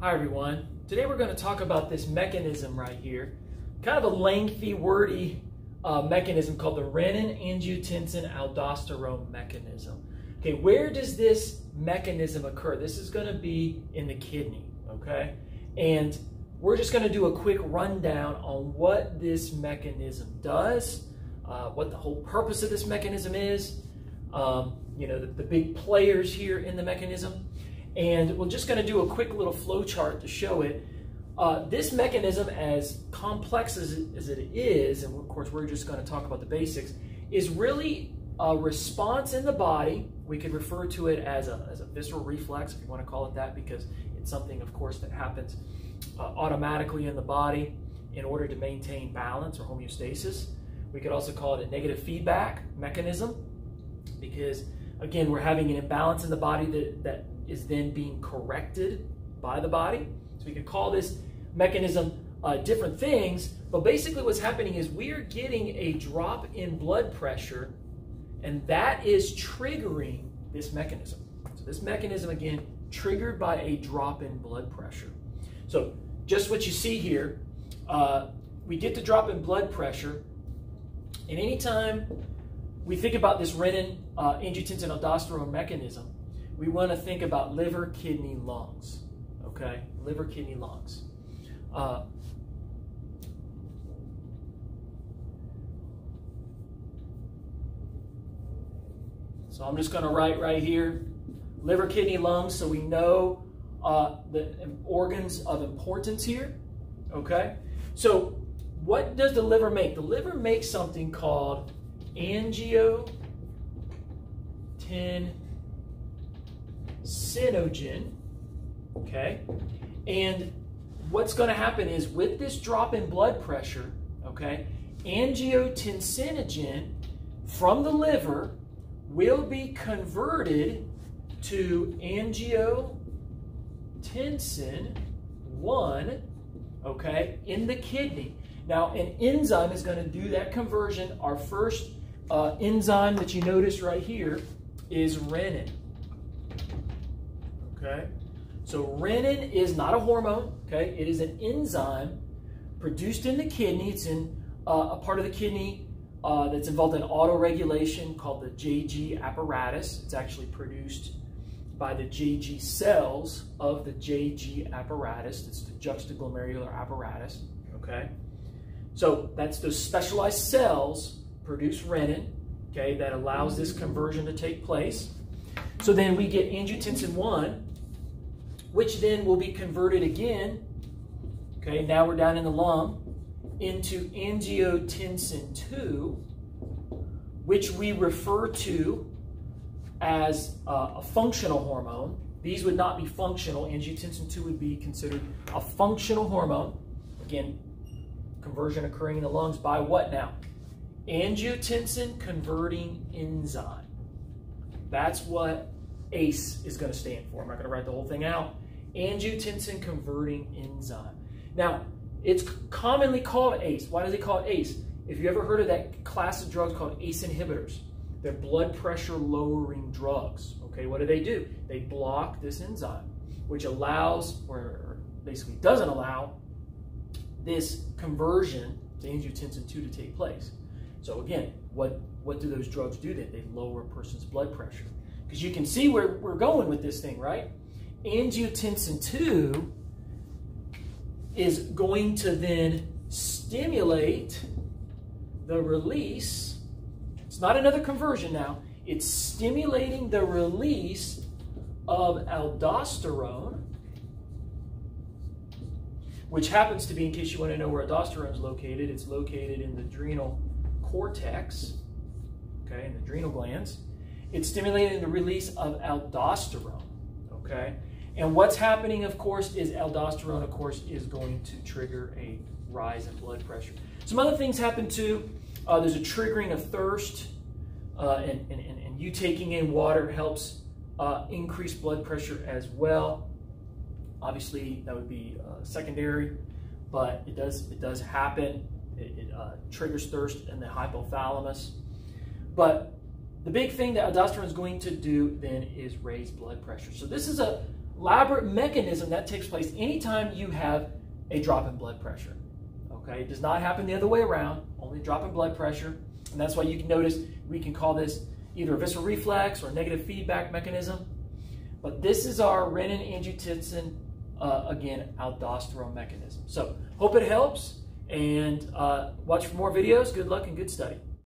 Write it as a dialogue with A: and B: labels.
A: Hi everyone. Today we're going to talk about this mechanism right here. Kind of a lengthy, wordy uh, mechanism called the renin-angiotensin-aldosterone mechanism. Okay, where does this mechanism occur? This is going to be in the kidney, okay? And we're just going to do a quick rundown on what this mechanism does, uh, what the whole purpose of this mechanism is, um, you know, the, the big players here in the mechanism. And we're just going to do a quick little flow chart to show it. Uh, this mechanism, as complex as it, as it is, and of course we're just going to talk about the basics, is really a response in the body. We could refer to it as a, as a visceral reflex, if you want to call it that, because it's something, of course, that happens uh, automatically in the body in order to maintain balance or homeostasis. We could also call it a negative feedback mechanism because, again, we're having an imbalance in the body that, that is then being corrected by the body. So we could call this mechanism uh, different things, but basically what's happening is we are getting a drop in blood pressure, and that is triggering this mechanism. So this mechanism, again, triggered by a drop in blood pressure. So just what you see here, uh, we get the drop in blood pressure, and anytime we think about this renin uh, angiotensin aldosterone mechanism, we want to think about liver, kidney, lungs. Okay, liver, kidney, lungs. Uh, so I'm just going to write right here, liver, kidney, lungs, so we know uh, the organs of importance here. Okay, so what does the liver make? The liver makes something called angiotensin cyanogen, okay? And what's going to happen is with this drop in blood pressure, okay, angiotensinogen from the liver will be converted to angiotensin 1, okay, in the kidney. Now, an enzyme is going to do that conversion. Our first uh, enzyme that you notice right here is renin. Okay? So renin is not a hormone, okay? It is an enzyme produced in the kidney. It's in uh, a part of the kidney uh, that's involved in autoregulation called the JG apparatus. It's actually produced by the JG cells of the JG apparatus. It's the juxtaglomerular apparatus, okay? So that's those specialized cells produce renin, okay, that allows this conversion to take place. So then we get angiotensin 1, which then will be converted again, okay, now we're down in the lung, into angiotensin 2, which we refer to as uh, a functional hormone. These would not be functional. Angiotensin 2 would be considered a functional hormone. Again, conversion occurring in the lungs by what now? Angiotensin converting enzyme. That's what ACE is going to stand for. I'm not going to write the whole thing out. Angiotensin converting enzyme. Now, it's commonly called ACE. Why does it call it ACE? If you ever heard of that class of drugs called ACE inhibitors, they're blood pressure lowering drugs. Okay, what do they do? They block this enzyme, which allows, or basically doesn't allow, this conversion to angiotensin 2 to take place. So again, what, what do those drugs do then? They lower a person's blood pressure. Because you can see where we're going with this thing, right? Angiotensin 2 is going to then stimulate the release. It's not another conversion now. It's stimulating the release of aldosterone, which happens to be, in case you want to know where aldosterone is located, it's located in the adrenal cortex, okay, in the adrenal glands. It's stimulating the release of aldosterone, okay? And what's happening, of course, is aldosterone, of course, is going to trigger a rise in blood pressure. Some other things happen too. Uh, there's a triggering of thirst, uh, and, and, and, you taking in water helps uh, increase blood pressure as well. Obviously, that would be uh, secondary, but it does it does happen. It, it uh, triggers thirst in the hypothalamus. But the big thing that aldosterone is going to do then is raise blood pressure. So this is a, elaborate mechanism that takes place anytime you have a drop in blood pressure. Okay, it does not happen the other way around, only drop in blood pressure. And that's why you can notice we can call this either a visceral reflex or negative feedback mechanism. But this is our renin angiotensin, uh, again, aldosterone mechanism. So hope it helps and uh, watch for more videos. Good luck and good study.